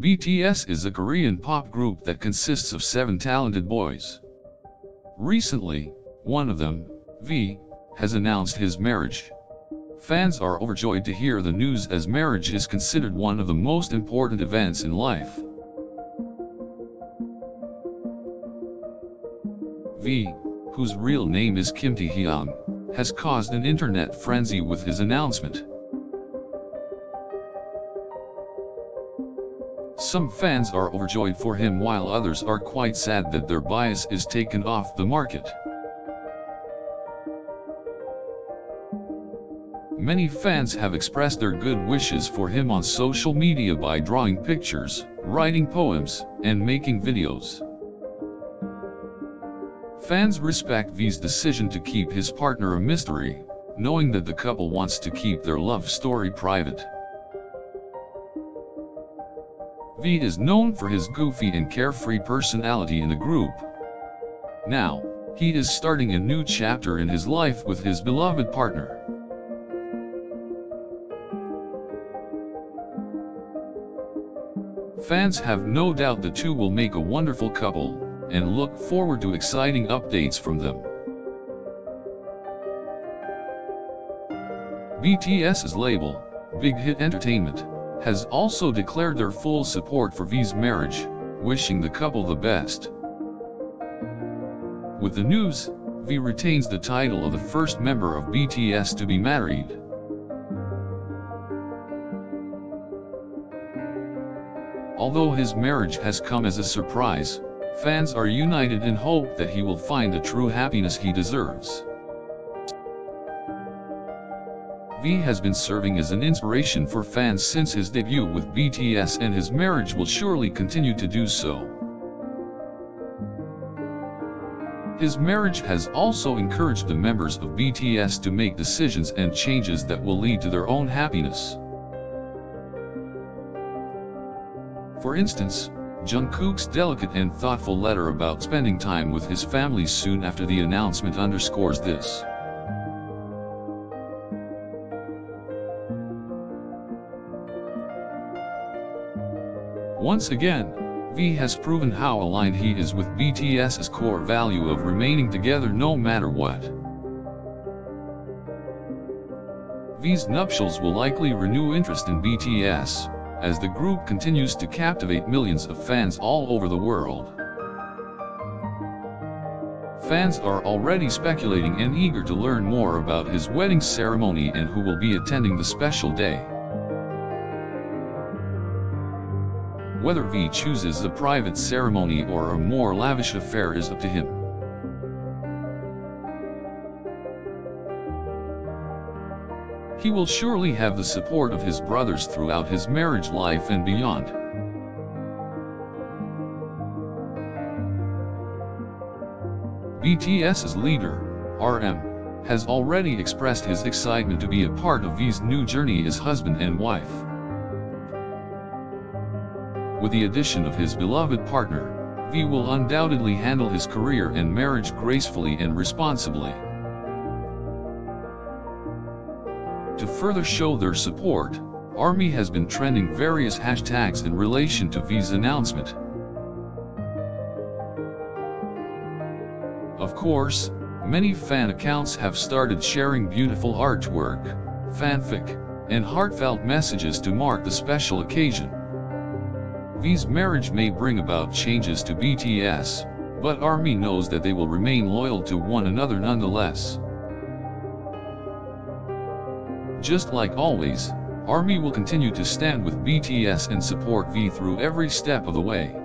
BTS is a Korean pop group that consists of seven talented boys. Recently, one of them, V, has announced his marriage. Fans are overjoyed to hear the news as marriage is considered one of the most important events in life. V, whose real name is Kim Taehyung, has caused an internet frenzy with his announcement. Some fans are overjoyed for him while others are quite sad that their bias is taken off the market. Many fans have expressed their good wishes for him on social media by drawing pictures, writing poems, and making videos. Fans respect V's decision to keep his partner a mystery, knowing that the couple wants to keep their love story private. V is known for his goofy and carefree personality in the group. Now, he is starting a new chapter in his life with his beloved partner. Fans have no doubt the two will make a wonderful couple, and look forward to exciting updates from them. BTS's label, Big Hit Entertainment, has also declared their full support for V's marriage, wishing the couple the best. With the news, V retains the title of the first member of BTS to be married. Although his marriage has come as a surprise, fans are united in hope that he will find the true happiness he deserves. V has been serving as an inspiration for fans since his debut with BTS and his marriage will surely continue to do so. His marriage has also encouraged the members of BTS to make decisions and changes that will lead to their own happiness. For instance, Jungkook's delicate and thoughtful letter about spending time with his family soon after the announcement underscores this. Once again, V has proven how aligned he is with BTS's core value of remaining together no matter what. V's nuptials will likely renew interest in BTS, as the group continues to captivate millions of fans all over the world. Fans are already speculating and eager to learn more about his wedding ceremony and who will be attending the special day. Whether V chooses a private ceremony or a more lavish affair is up to him. He will surely have the support of his brothers throughout his marriage life and beyond. BTS's leader, RM, has already expressed his excitement to be a part of V's new journey as husband and wife. With the addition of his beloved partner, V will undoubtedly handle his career and marriage gracefully and responsibly. To further show their support, ARMY has been trending various hashtags in relation to V's announcement. Of course, many fan accounts have started sharing beautiful artwork, fanfic, and heartfelt messages to mark the special occasion. V's marriage may bring about changes to BTS, but ARMY knows that they will remain loyal to one another nonetheless. Just like always, ARMY will continue to stand with BTS and support V through every step of the way.